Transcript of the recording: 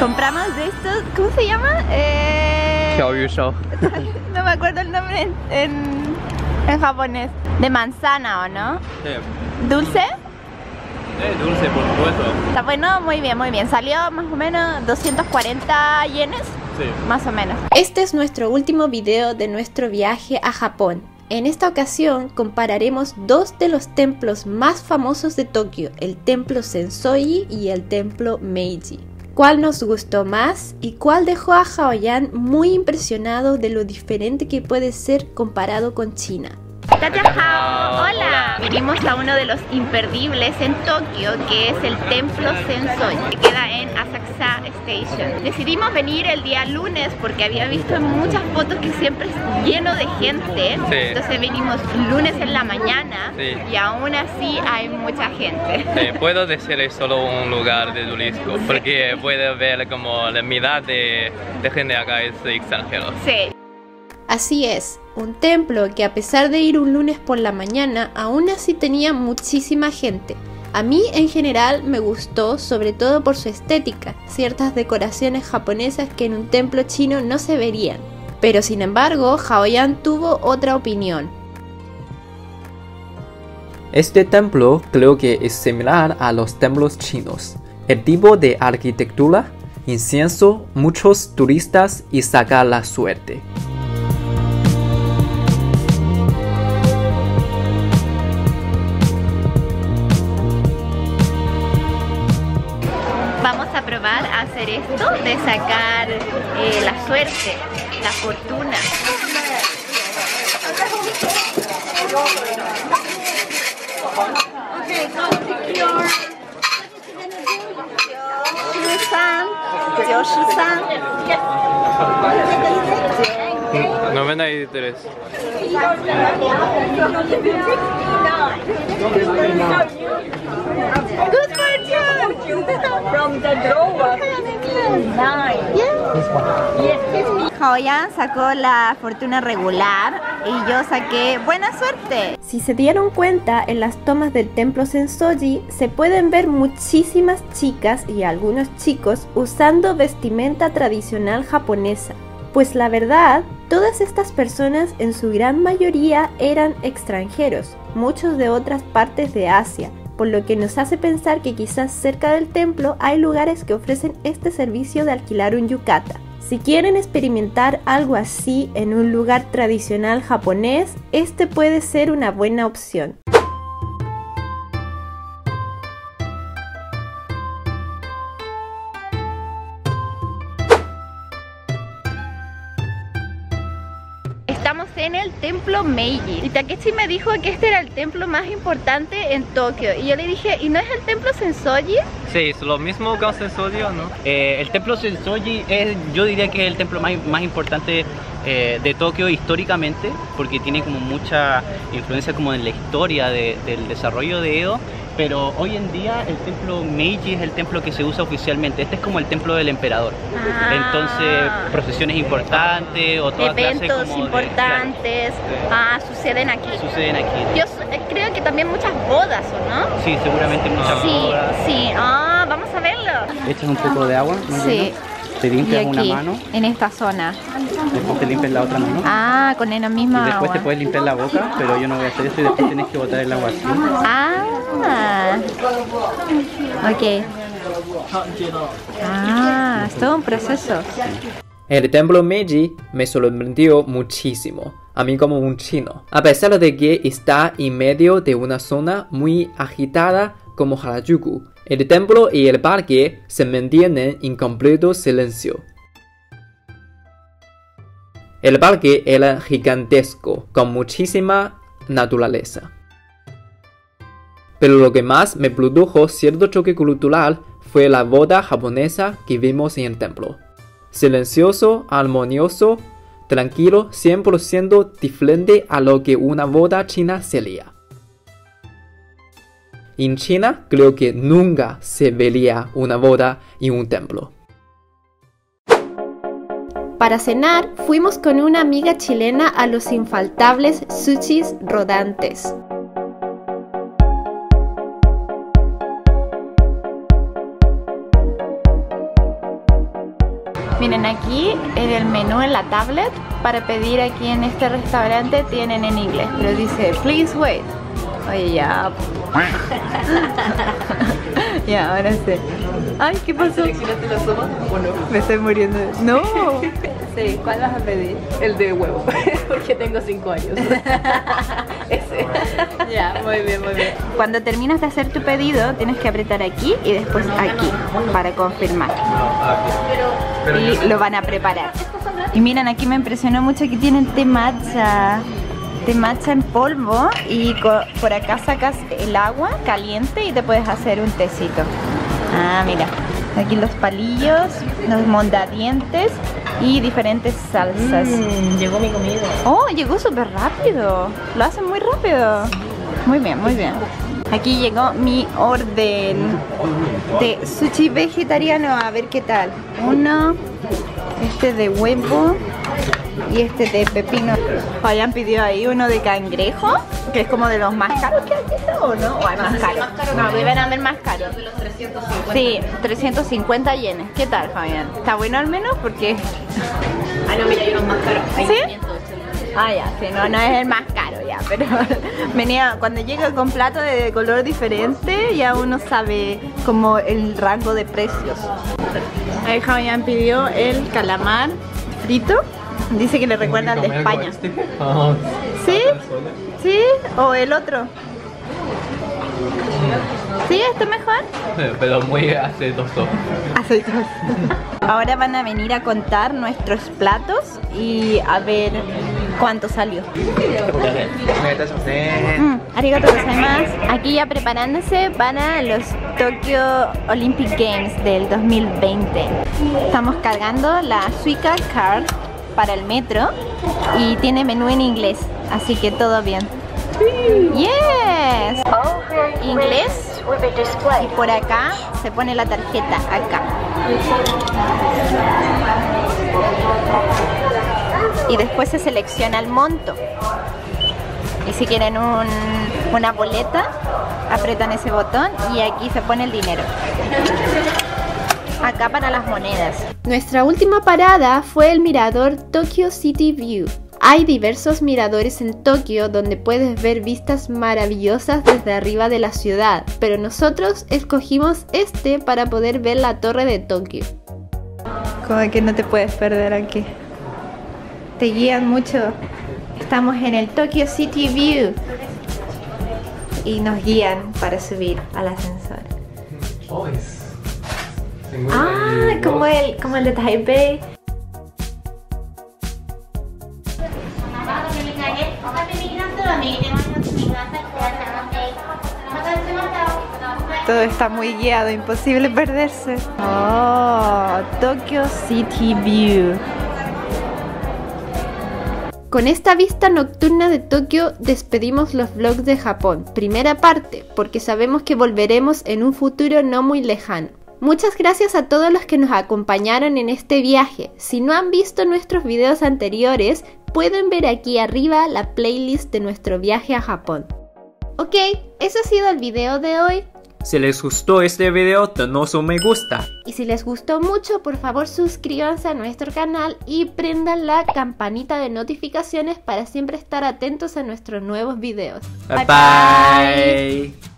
Compramos de estos, ¿cómo se llama? Eh... no me acuerdo el nombre en, en, en japonés. De manzana, ¿o no? Sí. ¿Dulce? Eh, dulce, por supuesto. Está bueno, muy bien, muy bien. Salió más o menos 240 yenes, Sí. más o menos. Este es nuestro último video de nuestro viaje a Japón. En esta ocasión compararemos dos de los templos más famosos de Tokio, el templo Sensoji y el templo Meiji. ¿Cuál nos gustó más y cuál dejó a Haoyan muy impresionado de lo diferente que puede ser comparado con China? Hola. Hola. Vinimos a uno de los imperdibles en Tokio, que es el Templo Sensoji, que queda en Asakusa Station. Decidimos venir el día lunes porque había visto en muchas fotos que siempre es lleno de gente. Sí. Entonces venimos lunes en la mañana Sí. y aún así hay mucha gente. Eh, puedo decir es solo un lugar de turismo porque puede ver como la mitad de, de gente acá es extranjero. Sí. Así es, un templo que a pesar de ir un lunes por la mañana, aún así tenía muchísima gente. A mí en general me gustó sobre todo por su estética, ciertas decoraciones japonesas que en un templo chino no se verían. Pero sin embargo, Haoyan tuvo otra opinión. Este templo creo que es similar a los templos chinos. El tipo de arquitectura, incienso, muchos turistas y sacar la suerte. Probar a hacer esto de sacar eh, la suerte, la fortuna. Novena y tres. Good. Nine. Haoyan sacó la fortuna regular y yo saqué buena suerte. Si se dieron cuenta, en las tomas del templo Sensoji se pueden ver muchísimas chicas y algunos chicos usando vestimenta tradicional japonesa. Pues la verdad, todas estas personas en su gran mayoría eran extranjeros, muchos de otras partes de Asia, por lo que nos hace pensar que quizás cerca del templo hay lugares que ofrecen este servicio de alquilar un yukata. Si quieren experimentar algo así en un lugar tradicional japonés, este puede ser una buena opción. Meiji. Y Takechi me dijo que este era el templo más importante en Tokio. Y yo le dije, ¿y no es el templo Sensoji? Sí, es lo mismo que estudio, ¿no? Eh, el templo Sensoji es, yo diría que es el templo más, importante eh, de Tokio históricamente, porque tiene como mucha influencia como en la historia de- del desarrollo de Edo. Pero hoy en día el templo Meiji es el templo que se usa oficialmente. Este es como el templo del emperador. Ah. Entonces, procesiones importantes o toda clase Eventos de- importantes ah, suceden aquí. suceden aquí. Yo s- creo que también muchas bodas, ¿o no? Sí, seguramente muchas Sí, bodas. sí. Ah, vamos a verlo. Echas un poco de agua, ¿no? Sí. Te Y limpias una aquí, mano, en esta zona. después te limpias la otra mano. Ah, con la Y misma después agua. te puedes limpiar la boca, pero yo no voy a hacer eso y después tienes que botar el agua así. Ah. Ok. Ah, es todo un proceso. El templo Meiji me sorprendió muchísimo, a mí como un chino, a pesar de que está en medio de una zona muy agitada como Harajuku. El templo y el parque se mantienen en completo silencio. El parque era gigantesco, con muchísima naturaleza. Pero lo que más me produjo cierto choque cultural fue la boda japonesa que vimos en el templo. Silencioso, armonioso, tranquilo, 100% diferente a lo que una boda china sería. En China creo que nunca se vería una boda en un templo. Para cenar, fuimos con una amiga chilena a los infaltables sushis rodantes. Miren aquí en el menú en la tablet para pedir aquí en este restaurante tienen en inglés, pero dice please wait. Oye ya. ya, ahora sí. Ay, ¿qué pasó? ¿Seleccionaste la sopa o no? Me estoy muriendo. No. Sí, ¿cuál vas a pedir? El de huevo, porque tengo 5 años. Ese. Ya, muy bien, muy bien. Cuando terminas de hacer tu pedido, tienes que apretar aquí y después aquí para confirmar. Y lo van a preparar. Y miren, aquí me impresionó mucho que tienen té matcha. Té matcha en polvo y por acá sacas el agua caliente y te puedes hacer un tecito. Ah, mira. Aquí los palillos, los mondadientes y diferentes salsas. Mm, llegó mi comida. Oh, llegó súper rápido. Lo hacen muy rápido. Muy bien, muy bien. Aquí llegó mi orden de sushi vegetariano. A ver qué tal. Uno, este de huevo y este de pepino. Fabián pidió ahí uno de cangrejo, que es como de los más caros que hay o no. O hay más caros. No, deben haber más caros. De los 350. Sí, 350 yenes. ¿Qué tal, Fabián? ¿Está bueno al menos? Porque Ah, no, mira, hay unos más caros. Hay ¿Sí? 580. Ah, ya, sí, no, no es el más caro ya, pero venía, cuando llega con plato de color diferente, ya uno sabe como el rango de precios. Ahí Javián pidió el calamar frito, dice que le recuerda al de España. ¿Sí? ¿Sí? ¿O el otro? ¿Sí? ¿Este mejor? Pero muy aceitoso. Aceitoso. Ahora van a venir a contar nuestros platos y a ver cuánto salió. Mm, arigato gozaimasu. Aquí ya preparándose para los Tokyo Olympic Games del 2020. Estamos cargando la Suica Card para el metro y tiene menú en inglés, así que todo bien. Yes. Inglés. Y por acá se pone la tarjeta acá. Y después se selecciona el monto. Y si quieren un- una boleta, apretan ese botón y aquí se pone el dinero. Acá para las monedas. Nuestra última parada fue el mirador Tokyo City View. Hay diversos miradores en Tokio donde puedes ver vistas maravillosas desde arriba de la ciudad, pero nosotros escogimos este para poder ver la torre de Tokio. Como que no te puedes perder aquí. Te guían mucho. Estamos en el Tokyo City View y nos guían para subir al ascensor. Ah, como el, como el de Taipei. Todo está muy guiado, imposible perderse. Oh, Tokyo City View. Con esta vista nocturna de Tokio despedimos los vlogs de Japón, primera parte, porque sabemos que volveremos en un futuro no muy lejano. Muchas gracias a todos los que nos acompañaron en este viaje. Si no han visto nuestros videos anteriores, pueden ver aquí arriba la playlist de nuestro viaje a Japón. Ok, eso ha sido el video de hoy. Si les gustó este video, denos un me gusta. Y si les gustó mucho, por favor suscríbanse a nuestro canal y prendan la campanita de notificaciones para siempre estar atentos a nuestros nuevos videos. bye. bye.